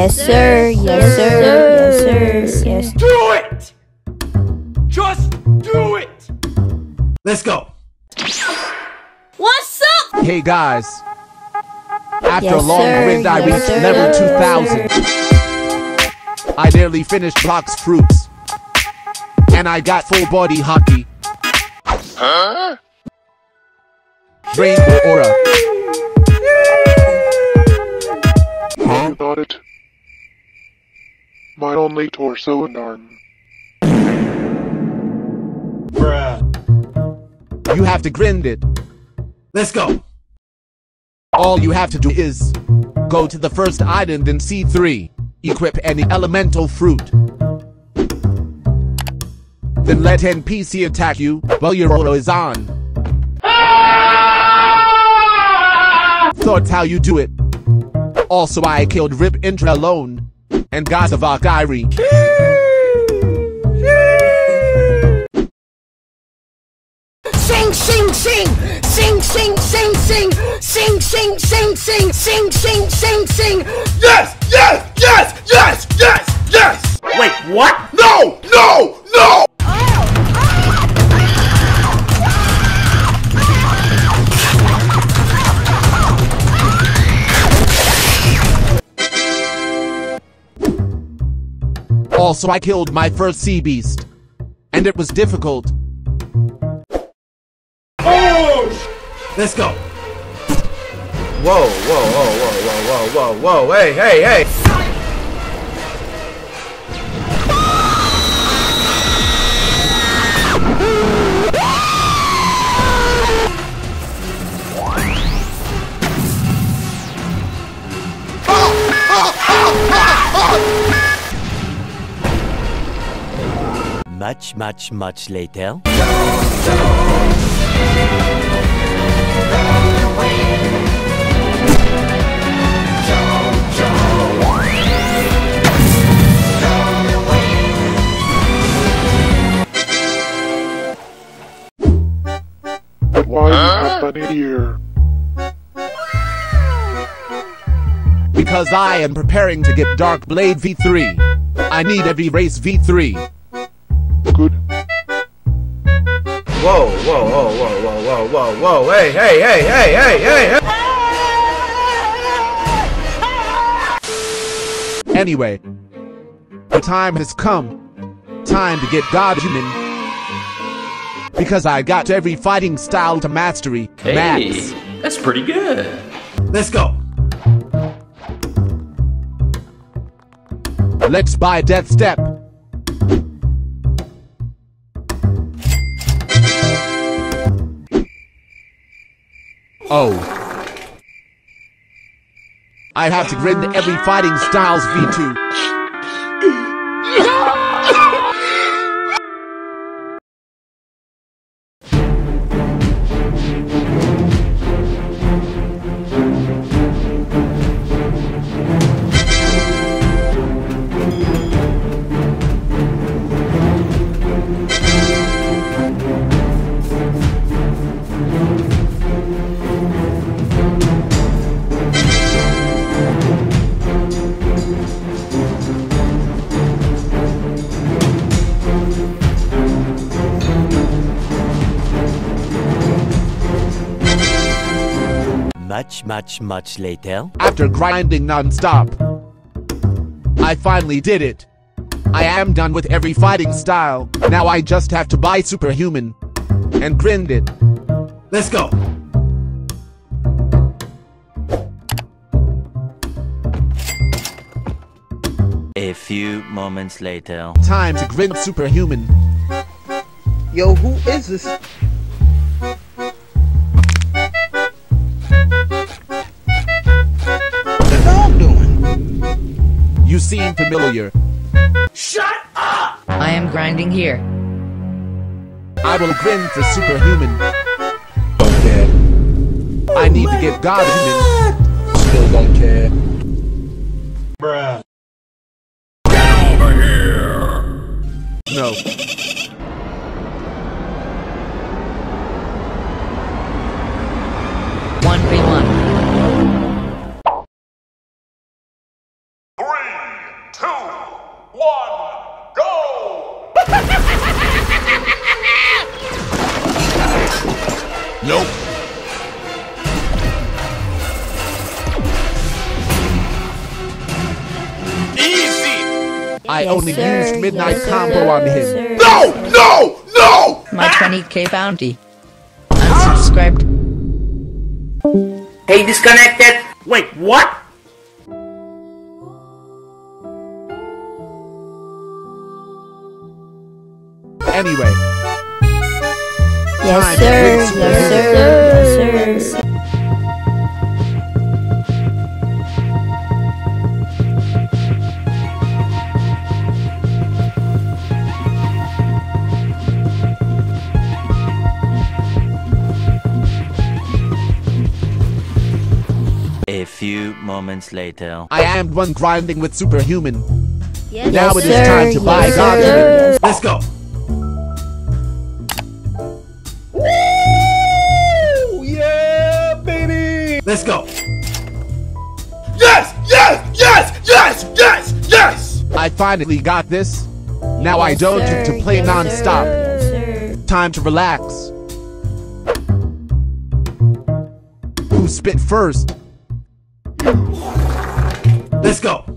Yes, sir. Yes, sir. Yes, sir. Yes. Do it! Just do it! Let's go. What's up? Hey guys. After Yes, a long sir. grind, I Yes, reached sir. level Yes, 2000. I nearly finished Blox Fruits. And I got full body Haki. Huh? Rainbow aura. You got it. My only torso and arm. Bruh. You have to grind it. Let's go. All you have to do is go to the first island in C3, equip any elemental fruit. Then let NPC attack you while your aura is on. That's how you do it. Also, I killed Rip Indra alone and Gazavok Irie. Sing, sing, sing, sing, sing, sing, sing, sing, sing, sing, sing, sing, sing, sing, sing. Yes, yes, yes, yes, yes, yes. Wait, what? No, no, no. Also, I killed my first sea beast. And it was difficult. Let's go. Whoa, whoa, whoa, whoa, whoa, whoa, whoa, whoa, hey, hey, hey! Much, much, much later. But why do you have bunny? Because I am preparing to get Dark Blade V3. I need every race V3. Whoa, whoa, whoa, whoa, whoa, whoa, whoa, whoa, hey, hey, hey, hey, hey, hey, hey! Anyway, the time has come. Time to get God human. Because I got every fighting style to mastery. Max. That's pretty good. Let's go. Let's buy Death Step. Oh. I have to grind every fighting styles V2. Much, much, much later. After grinding non-stop. I finally did it. I am done with every fighting style. Now I just have to buy Superhuman. And grind it. Let's go. A few moments later. Time to grind Superhuman. Yo, who is this? Seem familiar. Shut up! I am grinding here. I will grind for Superhuman. Don't care. I need to get God human. Still don't care. Bruh. No. One v one. Nope. Easy! I Yes, only sir. used Midnight Yes, Combo on him. sir. No! No! No! My ah! 20k bounty. Ah! Unsubscribed. Hey, disconnected. Wait, what? Anyway, Yes, Time sir. with Yes, sir. Yes, sir. A few moments later. I am one grinding with superhuman. Yes, Now it is sir. time to buy Yes, God. Let's go! Let's go! Yes! Yes! Yes! Yes! Yes! Yes! I finally got this. Now I don't sir. have to play Yes, non-stop. Yes, sir. Time to relax. Who spit first? Let's go!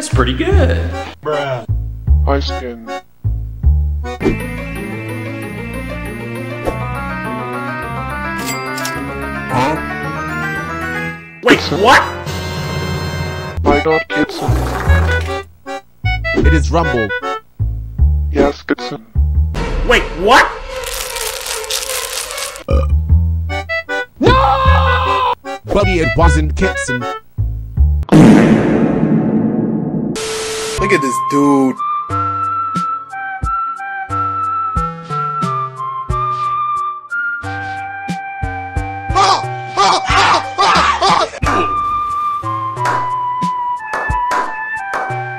That's pretty good. Bruh. I skin. Wait, what? I not Kitsune. It is Rumble. Yes, Kitsune. Wait, what? No Buddy, it wasn't Kitsune. Look at this dude.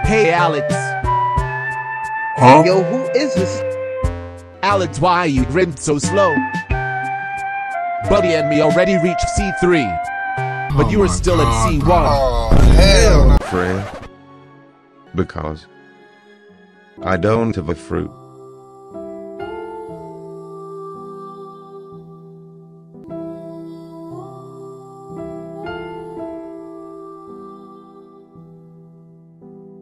Hey, Alex. Yo, who is this? Alex, why you grinned so slow? Buddy and me already reached C3, but oh you are still at C1. friend. Because I don't have a fruit.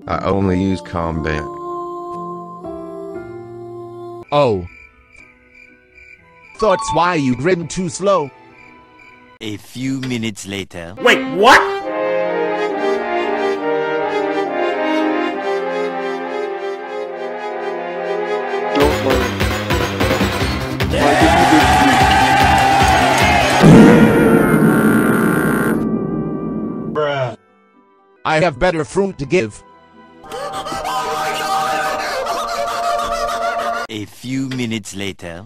I only use combat. Oh. Thoughts why you grinned too slow? A few minutes later. Wait, what? I have better fruit to give. A few minutes later.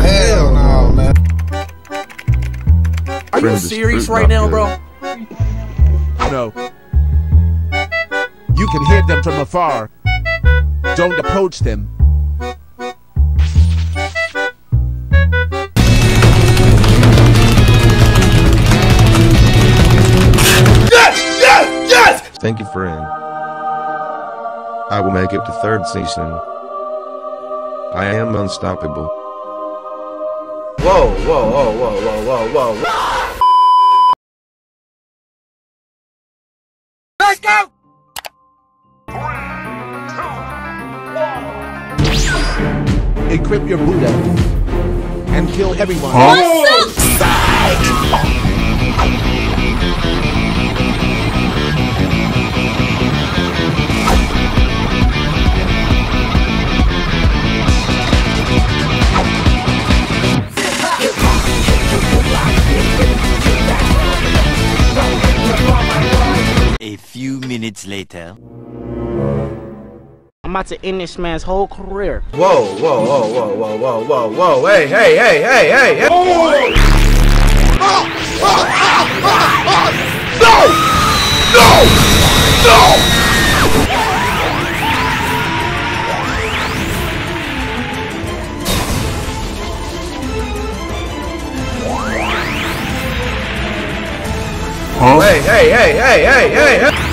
Hell no, man. Are you serious right now, bro? No. You can hear them from afar. Don't approach them. Yes! Yes! Yes! Thank you, friend. I will make it to third season. I am unstoppable. Whoa, whoa, whoa, whoa, whoa, whoa, whoa, Equip your Buddha and kill everyone. A about to end this man's whole career. Whoa, whoa, whoa, whoa, whoa, whoa, whoa, whoa. Hey, hey, hey, hey, hey, hey. Oh! Hey, hey, hey, hey, hey, hey, hey!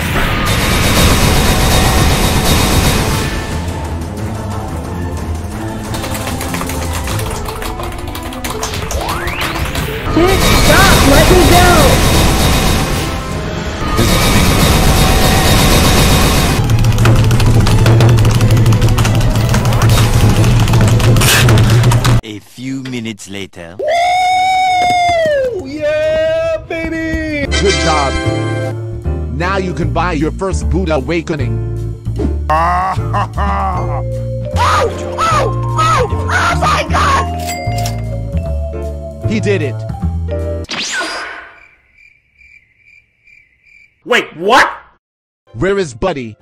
Minutes later. Yeah, baby! Good job. Now you can buy your first Buddha awakening. Ouch! Ouch! Ouch! Oh my god! He did it. Wait, what? Where is Buddy?